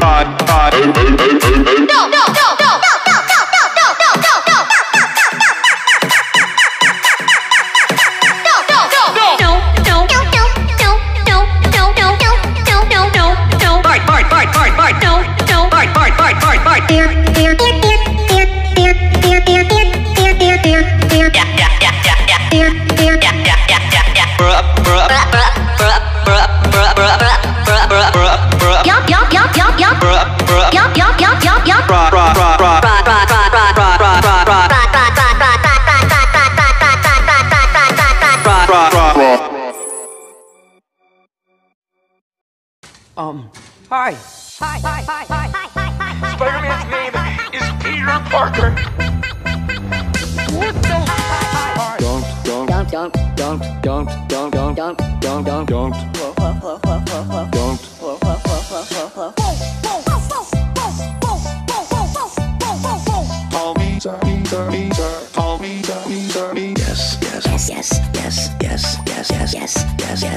Bye. Um, hi. Hi, hi, hi, hi, hi, hi, hi. Spider-Man's name is Peter Parker. What the? Don't, don't, don't, don't, don't, don't, don't, don't, don't, don't, don't, don't. Call me, sir, me,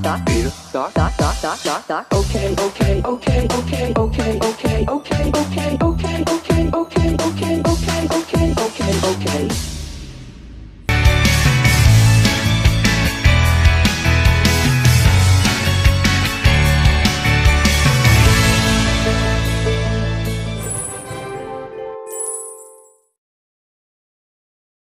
dot, dot, dot, dot, dot, dot, dot, dot, okay, okay, okay, okay.